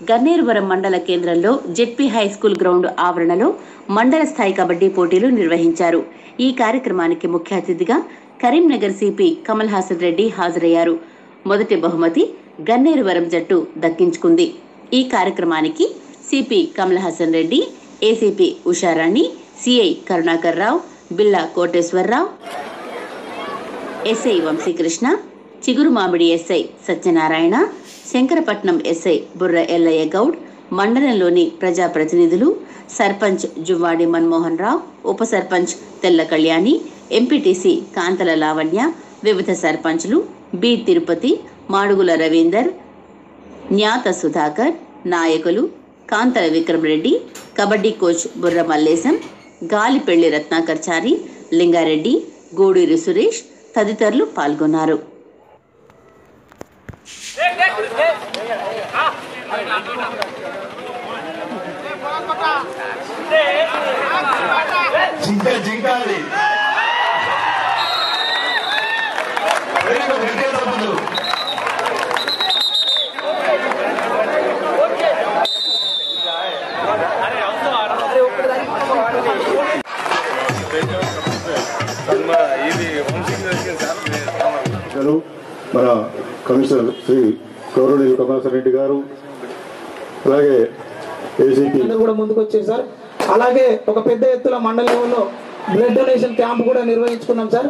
గన్నేరువరం మండల కేంద్రంలో ZP high school ground ఆవరణలో మండల స్థాయి కబడ్డీ పోటీలు నిర్వహించారు. ఈ కార్యక్రమానికి ముఖ్య అతిథిగా కరీంనగర్ సిపి కమల్ హాసన్ రెడ్డి హాజరయ్యారు. మొదటి బహుమతి గన్నేరువరం జట్టు దక్కించుకుంది. ఈ కార్యక్రమానికి CP Kamal Hasan Reddy ACP Usharani CI Karunakar Rao Billa Koteswararao SI Vamsikrishna చిగురు మామిడి ఎస్ఐ సత్యనారాయణ శంకరపట్నం ఎస్ఐ బుర్ర ఎల్లయ్య గౌడ్ మండలంలోని ప్రజాప్రతినిధులు సర్పంచ్ జువ్వాడి మన్మోహన్ రావు ఉప సర్పంచ్ తెల్ల కళ్యాణి ఎంపీటీసీ కాంతల లావణ్య వివిధ సర్పంచ్లు బి తిరుపతి మాడుగుల రవీందర్ జ్ఞాత సుధాకర్ నాయకులు కాంతల విక్రమ్ రెడ్డి కబడ్డీ కోచ్ బుర్ర మల్లేశం గాలిపెళ్ళి రత్నాకర్చారి లింగారెడ్డి గూడూరి సురేష్ తదితరులు పాల్గొన్నారు. Jingga jingga nih. Commissioner Shri గౌరవనీయులు కమలాసన్ రెడ్డి గారు అలాగే ఏసీపీ కూడా ముందుకు వచ్చారు సార్. అలాగే ఒక పెద్ద ఎత్తున మండల లెవెల్లో బ్లడ్ డొనేషన్ క్యాంప్ కూడా నిర్వహించుకున్నాం సార్.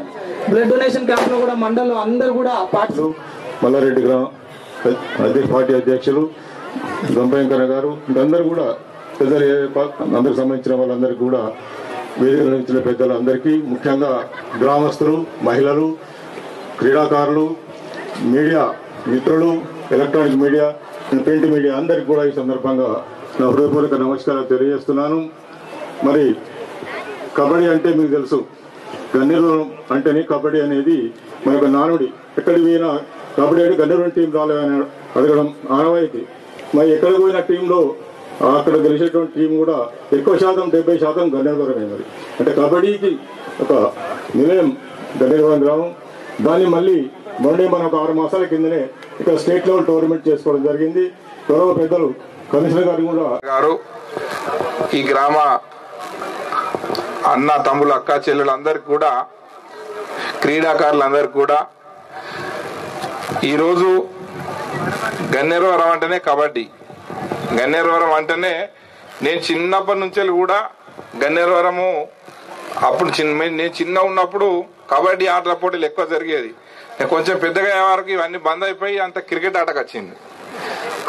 బ్లడ్ డొనేషన్ క్యాంప్లో కూడా మండలం అందరూ కూడా పార్టిసిపేట్ మల్లారెడ్డి గ్రామ అధ్యక్ష పార్టీ అధ్యక్షులు గంభయంకర గారు అందరూ కూడా పెద్దలు అందరికి సంబంధించిన వాళ్ళందరికీ కూడా వేదిక పెద్దలందరికీ ముఖ్యంగా గ్రామస్తులు మహిళలు క్రీడాకారులు మీడియా మిత్రులు ఎలక్ట్రానిక్ మీడియా ప్రింట్ మీడియా అందరికీ కూడా ఈ సందర్భంగా నా హృదయపూర్వక నమస్కారాలు తెలియజేస్తున్నాను. మరి కబడ్డీ అంటే మీకు తెలుసు. గన్నేరు అంటేనే కబడ్డీ అనేది మనకు నానుడి. ఎక్కడికి పోయినా కబడ్డీ అంటే గన్నేరు టీం రాలేదని అడగడం ఆనవాయితీ. మరి ఎక్కడికి పోయిన టీంలో అక్కడ గెలిచేటువంటి టీం కూడా ఎక్కువ శాతం డెబ్బై శాతం గన్నేరువరమే మరి. అంటే కబడ్డీకి ఒక నిలయం గన్నేరువరం గ్రామం. దాన్ని మళ్ళీ మళ్ళీ మన ఒక ఆరు మాసాల కిందనే ఇక్కడ స్టేట్ లెవెల్ టోర్నమెంట్ చేసుకోవడం జరిగింది. గౌరవ పెద్దలు కమిషనర్ గారు కూడా గారు ఈ గ్రామ అన్న తమ్ములు అక్క చెల్లెలందరికీ కూడా క్రీడాకారులందరికీ కూడా ఈరోజు గన్నేరవరం అంటేనే కబడ్డీ. గన్నేరవరం అంటేనే నేను చిన్నప్పటి నుంచి కూడా గన్నేరవరము అప్పుడు చిన్న నేను చిన్న ఉన్నప్పుడు కబడ్డీ ఆటల పోటీలు ఎక్కువ జరిగేది. కొంచెం పెద్దగా అయ్యే వరకు ఇవన్నీ బంద్ అయిపోయి అంత క్రికెట్ ఆటకు వచ్చింది.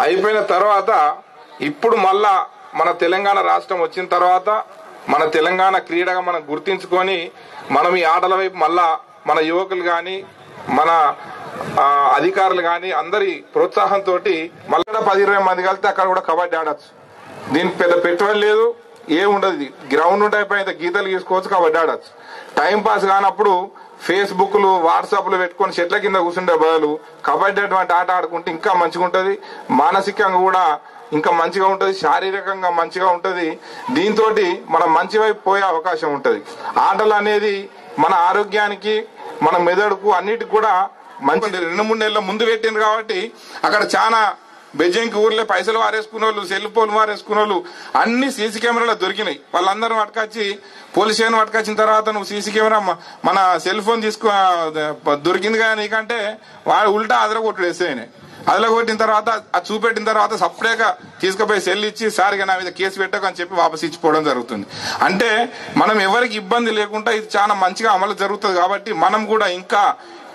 అయిపోయిన తర్వాత ఇప్పుడు మళ్ళా మన తెలంగాణ రాష్ట్రం వచ్చిన తర్వాత మన తెలంగాణ క్రీడగా మనం గుర్తించుకొని మనం ఈ ఆటల వైపు మళ్ళా మన యువకులు కానీ మన అధికారులు కానీ అందరి ప్రోత్సాహంతో మళ్ళీ పది ఇరవై మంది కలిస్తే అక్కడ కూడా కబడ్డీ ఆడచ్చు. దీనికి పెద్ద పెట్టుబడి లేదు ఏముండదు గ్రౌండ్ ఉంటే అయిపోయి గీతలు గీసుకోవచ్చు కబడ్డీ ఆడచ్చు. టైం పాస్ కానప్పుడు ఫేస్బుక్లు వాట్సాప్లు పెట్టుకొని చెట్ల కింద కూర్చుండే బదులు కబడ్డీ అటువంటి ఆట ఆడుకుంటే ఇంకా మంచిగా ఉంటుంది మానసికంగా కూడా ఇంకా మంచిగా ఉంటుంది. శారీరకంగా మంచిగా ఉంటుంది. దీంతో మనం మంచి వైపు పోయే అవకాశం ఉంటుంది. ఆటలు అనేది మన ఆరోగ్యానికి మన మెదడుకు అన్నిటికి కూడా మంచి రెండు మూడు నెలల ముందు పెట్టింది కాబట్టి అక్కడ చాలా బెజ్జంకి ఊర్లో పైసలు వారేసుకునే వాళ్ళు సెల్ ఫోన్ వారేసుకున్న వాళ్ళు అన్ని సీసీ కెమెరాలు దొరికినాయి. వాళ్ళందరూ పట్టుకొచ్చి పోలీస్ స్టేషన్ పట్టుకొచ్చిన తర్వాత నువ్వు సీసీ కెమెరా మన సెల్ ఫోన్ తీసుకు దొరికింది కానీ నీకంటే వాడు ఉల్టా అదల కొట్టుడు వేసేయనే అదల కొట్టిన తర్వాత అది చూపెట్టిన తర్వాత సపరేట్గా తీసుకుపోయి సెల్ ఇచ్చి సారిగా నా మీద కేసు పెట్టకు అని చెప్పి వాపస్ ఇచ్చిపోవడం జరుగుతుంది. అంటే మనం ఎవరికి ఇబ్బంది లేకుండా ఇది చాలా మంచిగా అమలు జరుగుతుంది కాబట్టి మనం కూడా ఇంకా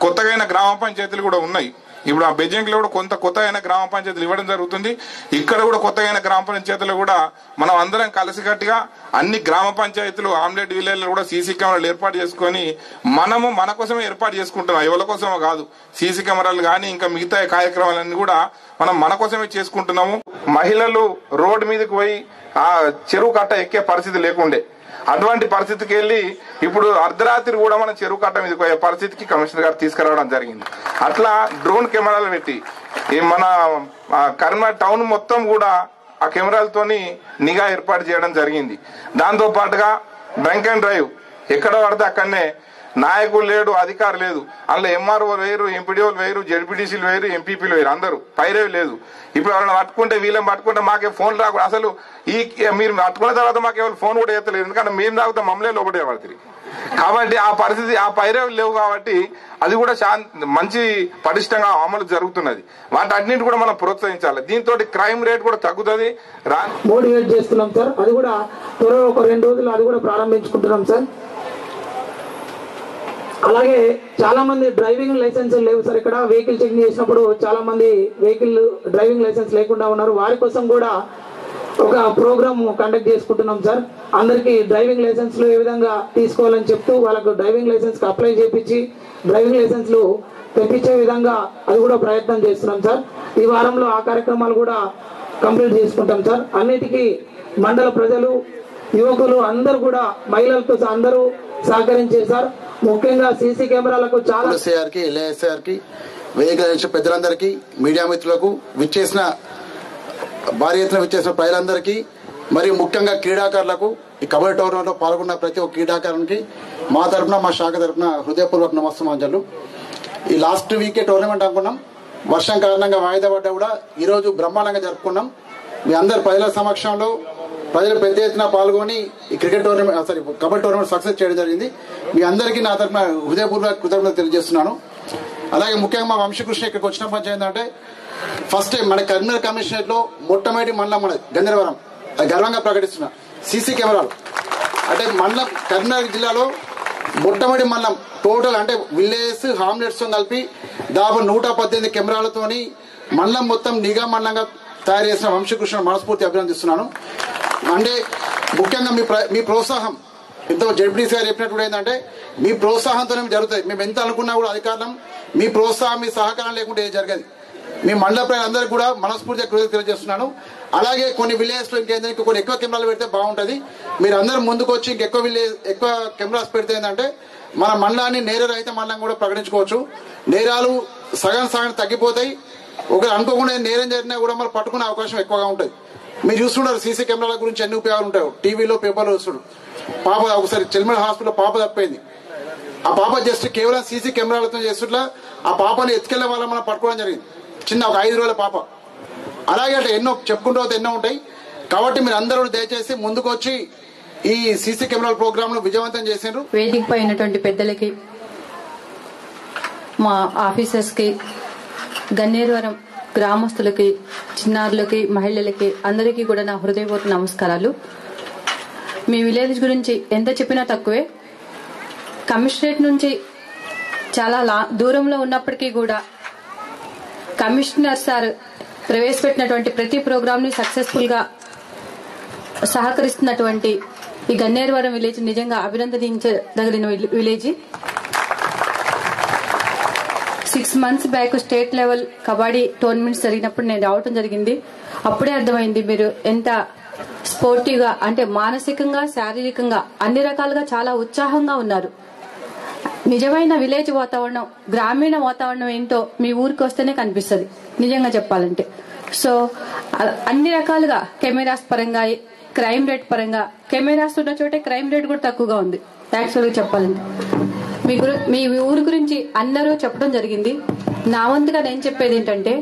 కొత్తగైన గ్రామ పంచాయతీలు కూడా ఉన్నాయి. ఇప్పుడు ఆ బెజింగ్లో కూడా కొంత కొత్త అయిన గ్రామ పంచాయతీలు ఇవ్వడం జరుగుతుంది. ఇక్కడ కూడా కొత్త అయిన గ్రామ పంచాయతీలు కూడా మనం అందరం కలిసికట్టుగా అన్ని గ్రామ పంచాయతీలు ఆమ్లెట్ విలేజ్లు కూడా సీసీ కెమెరాలు ఏర్పాటు చేసుకొని మనము మన కోసమే ఏర్పాటు చేసుకుంటున్నాం. ఎవరి కోసమో కాదు. సీసీ కెమెరాలు కానీ ఇంకా మిగతా కార్యక్రమాలన్నీ కూడా మనం మన కోసమే చేసుకుంటున్నాము. మహిళలు రోడ్డు మీదకి పోయి ఆ చెరువు కట్ట ఎక్కే పరిస్థితి లేకుండే. అటువంటి పరిస్థితికి వెళ్ళి ఇప్పుడు అర్ధరాత్రి కూడా మనం చెరువు కట్ట మీద పోయే పరిస్థితికి కమిషనర్ గారు తీసుకురావడం జరిగింది. అట్లా డ్రోన్ కెమెరాలు పెట్టి ఈ మన కరీంనగర్ టౌన్ మొత్తం కూడా ఆ కెమెరాలతోని నిఘా ఏర్పాటు చేయడం జరిగింది. దాంతో పాటుగా డ్రంక్ అండ్ డ్రైవ్ ఎక్కడ పడితే అక్కడనే నాయకులు లేడు అధికారు లేదు. అందులో ఎంఆర్ఓ వేరు ఎంపీడీఓలు వేరు జడ్పీటీసీలు వేరు ఎంపీపీలు వేరు అందరూ పైరేవి లేదు. ఇప్పుడు ఎవరైనా పట్టుకుంటే వీళ్ళని పట్టుకుంటే మాకే ఫోన్ రాకూడదు. అసలు ఈ మీరు పట్టుకున్న తర్వాత మాకు ఎవరు ఫోన్ కూడా ఎత్తలేదు. ఎందుకంటే మేము తాగితే మమ్మలే లోపడే పడుతుంది కాబట్టి ఆ పరిస్థితి ఆ పైరేవులు లేవు కాబట్టి అది కూడా శాంతి మంచి పటిష్టంగా అమలు జరుగుతున్నది. వాటి అన్నింటి కూడా మనం ప్రోత్సహించాలి. దీంతో క్రైమ్ రేట్ కూడా తగ్గుతుంది. మోటివేట్ చేస్తున్నాం సార్. అది కూడా త్వరలో ఒక రెండు రోజులు అది కూడా ప్రారంభించుకుంటున్నాం సార్. అలాగే చాలా మంది డ్రైవింగ్ లైసెన్స్ లేవు సార్ ఇక్కడ. వెహికల్ చెక్ చేసినప్పుడు చాలా మంది వెహికల్ డ్రైవింగ్ లైసెన్స్ లేకుండా ఉన్నారు. వారి కోసం కూడా ఒక ప్రోగ్రామ్ కండక్ట్ చేసుకుంటున్నాం సార్. అందరికి డ్రైవింగ్ లైసెన్స్లు ఏ విధంగా తీసుకోవాలని చెప్తూ వాళ్ళకు డ్రైవింగ్ లైసెన్స్కి అప్లై చేపించి డ్రైవింగ్ లైసెన్స్లు తెప్పించే విధంగా అది కూడా ప్రయత్నం చేస్తున్నాం సార్. ఈ వారంలో ఆ కార్యక్రమాలు కూడా కంప్లీట్ చేసుకుంటాం సార్. అన్నిటికీ మండల ప్రజలు యువకులు అందరూ కూడా మహిళలతో అందరూ సహకరించారు సార్. ముఖ్యంగా సీసీ కెమెరాలకు చాలా ఎస్ఐఆర్కి ఎల్ఐఎస్ఆర్కి వెహికల్ ఏజెన్సీ పెద్దలందరికీ మీడియా మిత్రులకు విచ్చేసిన భారీ ఎత్తున విచ్చేసిన ప్రజలందరికీ మరి ముఖ్యంగా క్రీడాకారులకు ఈ కబడ్డీ టోర్నమెంట్లో పాల్గొన్న ప్రతి ఒక్క క్రీడాకారునికి మా తరపున మా శాఖ తరపున హృదయపూర్వక నమస్తమాంజలు ఈ లాస్ట్ వీకే టోర్నమెంట్ అనుకున్నాం. వర్షం కారణంగా వాయిదా పడ్డా కూడా ఈరోజు బ్రహ్మాండంగా జరుపుకున్నాం. మీ అందరు ప్రజల సమక్షంలో ప్రజలు పెద్ద ఎత్తున పాల్గొని ఈ cricket tournament sorry kabaddi tournament success చేయడం జరిగింది. మీ అందరికీ నా తరపున హృదయపూర్వక కృతజ్ఞతలు తెలియజేస్తున్నాను. అలాగే ముఖ్యంగా మా వంశకృష్ణ ఇక్కడికి వచ్చిన పని ఏంటంటే ఫస్ట్ టైం మన కరీంనగర్ కమిషనరేట్లో మొట్టమొదటి మండలం మన గంధర్వరం అది గర్వంగా ప్రకటిస్తున్నా. సీసీ కెమెరాలు. అంటే మండలం కరీంనగర్ జిల్లాలో మొట్టమొదటి మండలం టోటల్ అంటే విలేజ్ హామ్లెట్స్ కలిపి దాదాపు నూట పద్దెనిమిది కెమెరాలతోని మండలం మొత్తం నిఘా మండలంగా తయారు చేసిన వంశకృష్ణ మనస్ఫూర్తి అభినందిస్తున్నాను. అంటే ముఖ్యంగా మీ ప్ర- మీ ప్రోత్సాహం. ఇంత జడ్పీసీ గారు చెప్పినట్టు ఏంటంటే మీ ప్రోత్సాహంతోనే జరుగుతాయి. మేము ఎంత అనుకున్నా కూడా అధికారం మీ ప్రోత్సాహం మీ సహకారం లేకుంటే ఏం జరగదు. మీ మండల ప్రజలందరికీ కూడా మనస్ఫూర్తిగా కృతజ్ఞత తెలియజేస్తున్నాను. అలాగే కొన్ని విలేజ్లో ఇంకేంటంటే ఇంకా కొన్ని ఎక్కువ కెమెరాలు పెడితే బాగుంటుంది. మీరు అందరూ ముందుకు వచ్చి ఇంకెక్కువ విలేజ్ ఎక్కువ కెమెరాస్ పెడితే ఏంటంటే మన మండలాన్ని నేర రహిత మండలం కూడా ప్రకటించుకోవచ్చు. నేరాలు సగం సగం తగ్గిపోతాయి. ఒకరు అనుకోకుండా నేనేం జరిగినా కూడా మనం పట్టుకునే అవకాశం ఎక్కువగా ఉంటుంది. మీరు చూస్తున్నారు సీసీ కెమెరాల గురించి ఎన్ని ఉపయోగాలు ఉంటాయి. టీవీలో పేపర్లో చూస్తున్నారు పాప ఒకసారి చెల్మల్ హాస్పిటల్లో పాప తప్పింది. ఆ పాప జస్ట్ కేవలం సీసీ కెమెరాలతో చేస్తుట్లా ఆ పాపని ఎత్తుకెళ్ళే వాళ్ళ మనం పట్టుకోవడం జరిగింది. చిన్న ఒక ఐదు రోజుల పాప. అలాగే అట్లా ఎన్నో చెప్పుకుంటూ ఎన్నో ఉంటాయి. కాబట్టి మీరు అందరూ దయచేసి ముందుకు వచ్చి ఈ సీసీ కెమెరాల ప్రోగ్రామ్ను విజయవంతం చేసిండ్రు. వేదిక పై ఉన్నటువంటి పెద్దలకి మా ఆఫీసర్స్కి గన్నేరువరం గ్రామస్తులకి చిన్నారులకి మహిళలకి అందరికీ కూడా నా హృదయపూర్వక నమస్కారాలు. మీ విలేజ్ గురించి ఎంత చెప్పినా తక్కువే. కమిషనరేట్ నుంచి చాలా లా దూరంలో ఉన్నప్పటికీ కూడా కమిషనర్ సార్ ప్రవేశపెట్టినటువంటి ప్రతి ప్రోగ్రామ్ని సక్సెస్ఫుల్గా సహకరిస్తున్నటువంటి ఈ గన్నేరువరం విలేజ్ నిజంగా అభినందించదగిన will- village. Six months back state level kabaddi tournaments జరిగినప్పుడు నేను రావటం జరిగింది. అప్పుడే అర్థమైంది మీరు ఎంత స్పోర్టివ్గా అంటే మానసికంగా శారీరకంగా అన్ని రకాలుగా చాలా ఉత్సాహంగా ఉన్నారు. నిజమైన విలేజ్ వాతావరణం గ్రామీణ వాతావరణం ఏంటో మీ ఊరికి వస్తేనే కనిపిస్తుంది నిజంగా చెప్పాలంటే. సో అన్ని రకాలుగా కెమెరాస్ పరంగా క్రైమ్ రేట్ పరంగా కెమెరాస్ ఉన్న చోటే క్రైమ్ రేట్ కూడా తక్కువగా ఉంది. యాక్చువల్గా చెప్పాలంటే. మీ గురి మీ ఊరి గురించి అందరూ చెప్పడం జరిగింది. నా వంతుగా నేను చెప్పేది ఏంటంటే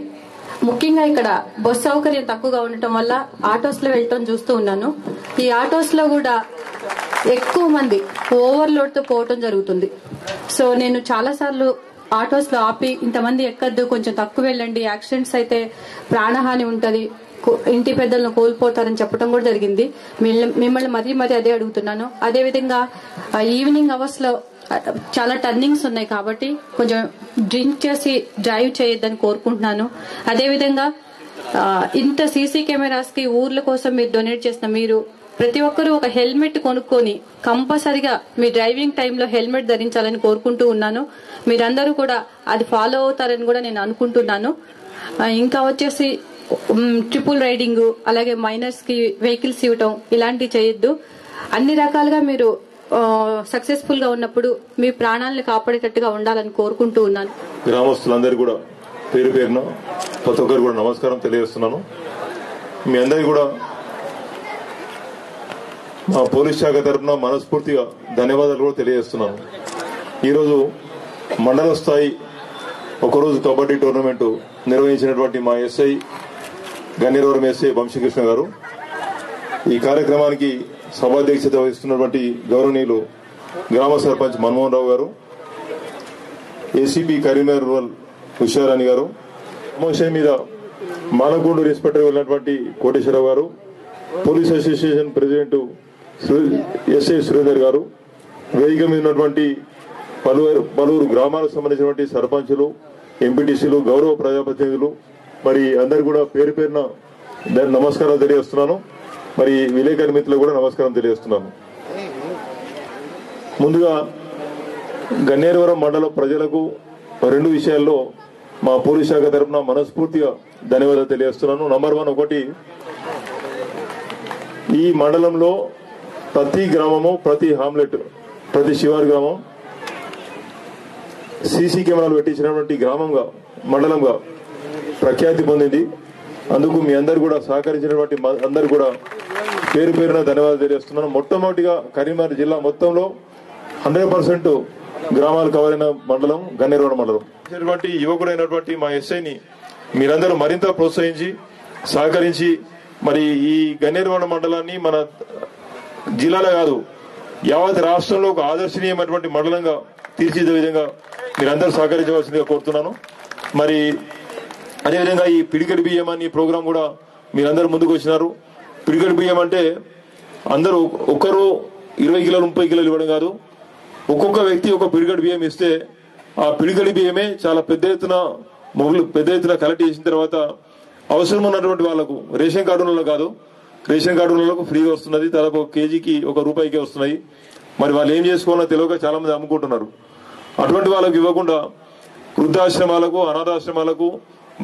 ముఖ్యంగా ఇక్కడ బస్సు సౌకర్యం తక్కువగా ఉండటం వల్ల ఆటోస్లో వెళ్ళటం చూస్తూ ఉన్నాను. ఈ ఆటోస్లో కూడా ఎక్కువ మంది ఓవర్లోడ్తో పోవటం జరుగుతుంది. సో నేను చాలా సార్లు ఆటోస్లో ఆపి ఇంతమంది ఎక్కద్దు కొంచెం తక్కువ వెళ్ళండి యాక్సిడెంట్స్ అయితే ప్రాణహాని ఉంటది ఇంటి పెద్దలను కోల్పోతారని చెప్పడం కూడా జరిగింది. మిమ్మల్ని మరీ మరీ అదే అడుగుతున్నాను. అదే విధంగా ఈవినింగ్ అవర్స్లో చాలా టర్నింగ్స్ ఉన్నాయి కాబట్టి కొంచెం డ్రింక్ చేసి డ్రైవ్ చేయొద్దని కోరుకుంటున్నాను. అదేవిధంగా ఇంత సీసీ కెమెరాస్కి ఊర్ల కోసం మీరు డొనేట్ చేసిన మీరు ప్రతి ఒక్కరూ ఒక హెల్మెట్ కొనుక్కొని కంపల్సరిగా మీ డ్రైవింగ్ టైంలో హెల్మెట్ ధరించాలని కోరుకుంటూ ఉన్నాను. మీరందరూ కూడా అది ఫాలో అవుతారని కూడా నేను అనుకుంటున్నాను. ఇంకా వచ్చేసి ట్రిపుల్ రైడింగ్ అలాగే మైనర్స్కి వెహికల్స్ ఇవ్వటం ఇలాంటివి చేయొద్దు. అన్ని రకాలుగా మీరు సక్సెస్ఫుల్గా ఉన్నప్పుడు మీ ప్రాణాలను కాపాడేటట్టుగా ఉండాలని కోరుకుంటూ ఉన్నాను. గ్రామస్తులందరూ కూడా పేరు పేరున ప్రతి ఒక్కరు కూడా నమస్కారం తెలియజేస్తున్నాను. మీ అందరికీ కూడా మా పోలీస్ శాఖ తరఫున మనస్ఫూర్తిగా ధన్యవాదాలు కూడా తెలియజేస్తున్నాను. ఈరోజు మండల స్థాయి ఒకరోజు కబడ్డీ టోర్నమెంటు నిర్వహించినటువంటి మా ఎస్ఐ గన్నిరవరం ఎస్ఐ వంశీకృష్ణ గారు. ఈ కార్యక్రమానికి సభాధ్యక్షత వహిస్తున్నటువంటి గౌరవనీయులు గ్రామ సర్పంచ్ మన్మోహన్ రావు గారు ఏసీపీ కరీంనగర్ రూరల్ హుషారాణి గారు విషయం మీద మాలగూడు ఇన్స్పెక్టర్ వెళ్ళినటువంటి Koteswararao garu police association president SA Sridhar garu వేదిక మీద ఉన్నటువంటి పలువురు పలువురు గ్రామాలకు సంబంధించినటువంటి సర్పంచులు ఎంపీటీసీలు గౌరవ ప్రజాప్రతినిధులు మరి అందరు కూడా పేరు పేరున దాని నమస్కారాలు తెలియజేస్తున్నాను. మరి విలేకరి మిత్రులకు కూడా నమస్కారం తెలియజేస్తున్నాను. ముందుగా గన్నేరవరం మండల ప్రజలకు రెండు విషయాల్లో మా పోలీస్ శాఖ తరఫున మనస్ఫూర్తిగా ధన్యవాదాలు తెలియజేస్తున్నాను. నంబర్ వన్ ఒకటి ఈ మండలంలో ప్రతి గ్రామము ప్రతి హామ్లెట్ ప్రతి శివారు గ్రామం సీసీ కెమెరాలు పెట్టించినటువంటి గ్రామంగా మండలంగా ప్రఖ్యాతి పొందింది. అందుకు మీ అందరు కూడా సహకరించినటువంటి అందరు కూడా పేరు పేరున ధన్యవాదాలు తెలియజేస్తున్నాను. మొట్టమొదటిగా కరీంనగర్ జిల్లా మొత్తంలో హండ్రెడ్ పర్సెంట్ గ్రామాలు కవర్ అయిన మండలం గన్నేరవాడ మండలం. యువకుడైనటువంటి మా ఎస్ఐని మీరందరూ మరింత ప్రోత్సహించి సహకరించి మరి ఈ గన్నేరవాడ మండలాన్ని మన జిల్లాలో కాదు యావత్ రాష్ట్రంలో ఒక ఆదర్శనీయమైనటువంటి మండలంగా తీర్చిదే విధంగా మీరందరూ సహకరించవలసిందిగా కోరుతున్నాను. మరి అదేవిధంగా ఈ పిడికడి బియ్యం అని ప్రోగ్రాం కూడా మీరందరూ ముందుకు వచ్చినారు. పిడికడి బియ్యం అంటే అందరూ ఒక్కరు ఇరవై కిలోలు ముప్పై కిలోలు ఇవ్వడం కాదు. ఒక్కొక్క వ్యక్తి ఒక పిడికడి బియ్యం ఇస్తే ఆ పిడికడి బియ్యమే చాలా పెద్ద ఎత్తున మొగులు పెద్ద ఎత్తున కలెక్ట్ చేసిన తర్వాత అవసరం ఉన్నటువంటి వాళ్ళకు రేషన్ కార్డు కాదు. రేషన్ కార్డు వాళ్ళకు ఫ్రీగా వస్తున్నది. దాదాపు ఒక కేజీకి ఒక రూపాయికే వస్తున్నాయి. మరి వాళ్ళు ఏం చేసుకోవాలో తెలియక చాలా మంది అమ్ముకుంటున్నారు. అటువంటి వాళ్ళకు ఇవ్వకుండా వృద్ధాశ్రమాలకు అనాథాశ్రమాలకు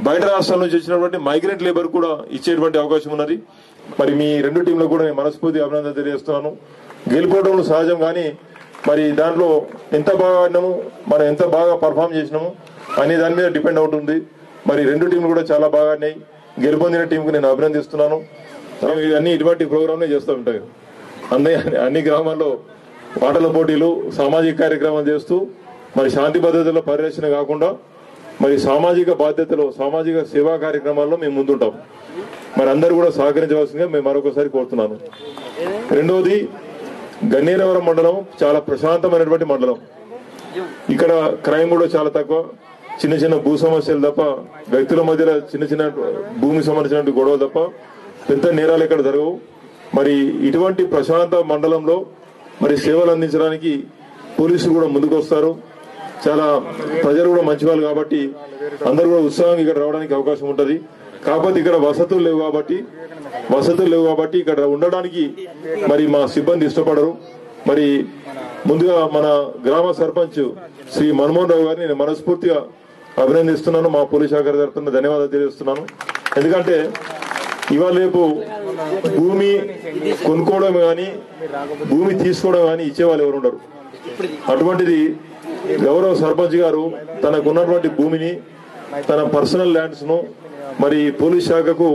బయట రాష్ట్రాల నుంచి వచ్చినటువంటి మైగ్రెంట్ లేబర్ కూడా ఇచ్చేటువంటి అవకాశం ఉన్నది. మరి మీ రెండు టీంలకు కూడా నేను మనస్ఫూర్తి అభినందన తెలియజేస్తున్నాను. గెలుపోవడం సహజం కానీ మరి దాంట్లో ఎంత బాగా ఆడినాము మనం ఎంత బాగా పర్ఫామ్ చేసినాము అనే దాని మీద డిపెండ్ అవుతుంది మరి రెండు టీంలు కూడా చాలా బాగా ఆడినాయి. గెలుపొందిన టీంకు నేను అభినందిస్తున్నాను. అన్ని ఇటువంటి ప్రోగ్రాంలే చేస్తూ ఉంటాయి. అన్ని అన్ని గ్రామాల్లో పాటల పోటీలు సామాజిక కార్యక్రమాలు చేస్తూ మరి శాంతి భద్రతల పరిరక్షణ కాకుండా మరి సామాజిక బాధ్యతలో సామాజిక సేవా కార్యక్రమాల్లో మేము ముందుంటాం. మరి అందరూ కూడా సహకరించవలసిందిగా మేము మరొకసారి కోరుతున్నాను. రెండవది గన్నేరవరం మండలం చాలా ప్రశాంతమైనటువంటి మండలం. ఇక్కడ క్రైమ్ కూడా చాలా తక్కువ. చిన్న చిన్న భూ సమస్యలు తప్ప వ్యక్తుల మధ్యలో చిన్న చిన్న భూమి సంబంధించిన గొడవలు తప్ప పెద్ద నేరాలు ఇక్కడ జరగవు. మరి ఇటువంటి ప్రశాంత మండలంలో మరి సేవలు అందించడానికి పోలీసులు కూడా ముందుకు వస్తారు చాలా ప్రజలు కూడా మంచి వాళ్ళు కాబట్టి అందరూ కూడా ఉత్సాహంగా ఇక్కడ రావడానికి అవకాశం ఉంటుంది. కాకపోతే ఇక్కడ వసతులు లేవు కాబట్టి వసతులు లేవు కాబట్టి ఇక్కడ ఉండడానికి మరి మా సిబ్బంది ఇష్టపడరు. మరి ముందుగా మన గ్రామ సర్పంచ్ శ్రీ మన్మోహన్ రావు గారిని నేను మనస్ఫూర్తిగా అభినందిస్తున్నాను. మా పోలీస్ శాఖ తరఫున ధన్యవాదాలు తెలియజేస్తున్నాను. ఎందుకంటే ఇవాళ రేపు భూమి కొనుక్కోవడం కానీ భూమి తీసుకోవడం కానీ ఇచ్చేవాళ్ళు ఎవరు ఉండరు. అటువంటిది గౌరవ సర్పంచ్ గారు తనకున్నటువంటి భూమిని తన పర్సనల్ ల్యాండ్స్ను మరి పోలీస్ శాఖకు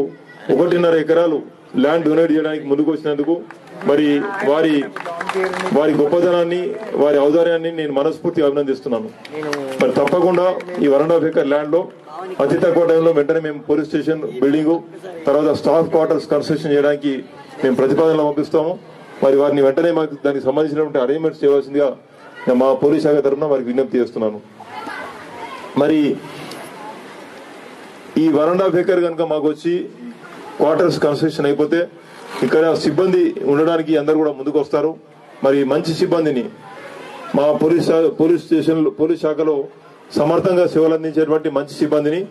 ఒకటిన్నర ఎకరాలు ల్యాండ్ డొనేట్ చేయడానికి ముందుకు వచ్చినందుకు మరి వారి వారి గొప్పదనాన్ని వారి ఔదార్యాన్ని నేను మనస్ఫూర్తిగా అభినందిస్తున్నాను. మరి తప్పకుండా ఈ వన్ అండ్ హాఫ్ ఎకర్ ల్యాండ్లో అతి తక్కువ టైంలో వెంటనే మేము పోలీస్ స్టేషన్ బిల్డింగ్ తర్వాత స్టాఫ్ క్వార్టర్స్ కన్స్ట్రక్షన్ చేయడానికి మేము ప్రతిపాదనలు పంపిస్తాము. మరి వారిని వెంటనే మాకు దానికి సంబంధించినటువంటి అరేంజ్మెంట్స్ చేయవలసిందిగా మా పోలీస్ శాఖ తరఫున వారికి విజ్ఞప్తి చేస్తున్నాను. మరి ఈ వన్ అండ్ హాఫ్ ఏకర్ కనుక మాకు వచ్చి క్వార్టర్స్ కన్స్ట్రక్షన్ అయిపోతే ఇక్కడ సిబ్బంది ఉండడానికి అందరు కూడా ముందుకు వస్తారు. మరి మంచి సిబ్బందిని మా పోలీస్ పోలీస్ స్టేషన్ పోలీస్ శాఖలో సమర్థంగా సేవలు అందించేటువంటి మంచి సిబ్బందిని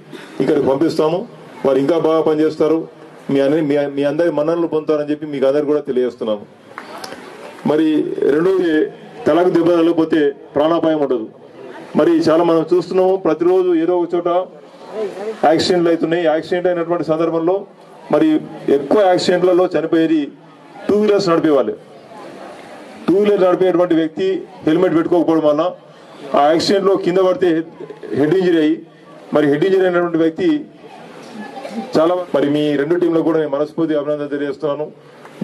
ఇక్కడికి పంపిస్తాము. వారు ఇంకా బాగా పనిచేస్తారు. మీ అన్ని మీ- అందరి మన్ననలు పొందుతారని చెప్పి మీకు అందరు కూడా తెలియజేస్తున్నాము మరి రెండోది తలకు దెబ్బ తగలకపోతే ప్రాణాపాయం ఉండదు. మరి చాలా మనం చూస్తున్నాము ప్రతిరోజు ఏదో ఒక చోట యాక్సిడెంట్లు అవుతున్నాయి. యాక్సిడెంట్ అయినటువంటి సందర్భంలో మరి ఎక్కువ యాక్సిడెంట్లలో చనిపోయేది టూ వీలర్స్ నడిపే వాళ్ళే టూ వీలర్ నడిపేటువంటి వ్యక్తి హెల్మెట్ పెట్టుకోకపోవడం వల్ల ఆ యాక్సిడెంట్లో కింద పడితే హెడ్ ఇంజరీ అయ్యి మరి హెడ్ ఇంజరీ అయినటువంటి వ్యక్తి చాలా మరి మీ రెండు టీంలకు కూడా నేను మనస్ఫూర్తి అభినందన తెలియజేస్తున్నాను.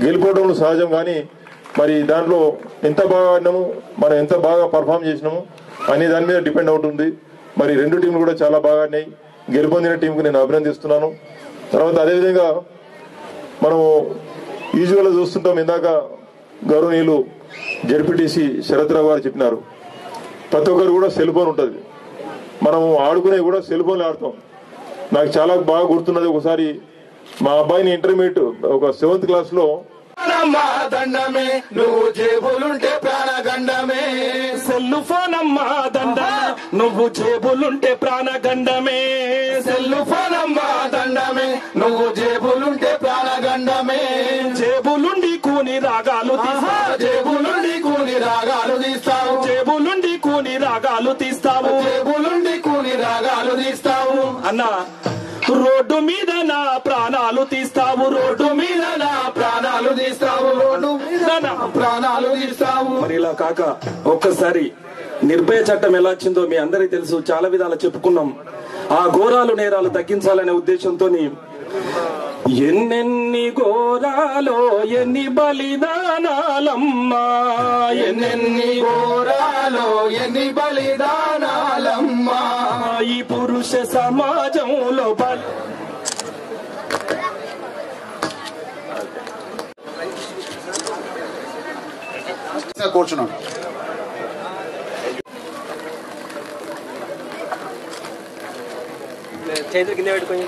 గెలుపోవడం సహజం కానీ మరి దాంట్లో ఎంత బాగా ఆడినాము మనం ఎంత బాగా పర్ఫామ్ చేసినాము అనే దాని మీద డిపెండ్ అవుతుంది మరి రెండు టీంలు కూడా చాలా బాగా ఆడినాయి. గెలుపొందిన టీంకు నేను అభినందిస్తున్నాను. తర్వాత అదేవిధంగా మనం యూజువల్గా చూస్తుంటాం ఇందాక గౌరవనీయులు జడ్పీటీసీ శరత్రావు గారు చెప్పినారు. ప్రతి ఒక్కరు కూడా సెల్ ఫోన్ ఉంటుంది. మనం ఆడుకునే కూడా సెల్ ఫోన్లు ఆడతాం. నాకు చాలా బాగా గుర్తున్నది ఒకసారి మా అబ్బాయిని ఇంటర్మీడియట్ ఒక సెవెంత్ క్లాస్లో అమ్మా దండమే. నువ్వు జేబులుంటే ప్రాణగండమే. సెల్లు ఫోన్ అమ్మా దండ నువ్వు జేబులుంటే ప్రాణగండమే. సెల్లు ఫోన్ అమ్మా దండమే. నువ్వు జేబులుంటే ప్రాణగండమే. జేబులుండి కూని రాగాలు తీస్తావు. జేబులుండి కూని రాగాలు తీస్తావు. జేబులుండి కూని రాగాలు తీస్తావు. జేబులుండి కూని రాగాలు తీస్తావు. అన్నా రోడ్డు మీద నా ప్రాణాలు తీస్తావు రోడ్డు మీద నా ప్రాణాలు తీస్తావు రోడ్డు మీద నా ప్రాణాలు తీస్తావు. మరి ఇలా కాక ఒక్కసారి నిర్భయ చట్టం ఎలా వచ్చిందో మీ అందరికీ తెలుసు చాలా విధాలు చెప్పుకున్నాం. ఆ ఘోరాలు నేరాలు తగ్గించాలనే ఉద్దేశంతో ఎన్నెన్ని ఘోరాలో ఎన్ని బలిదానాలమ్మా. ఎన్నెన్ని ఘోరాలో ఎన్ని బలిదానాలమ్మా. ఈ పురుష సమాజంలో బలి కూర్చున్నాను చేతులు కింద పెట్టుకొని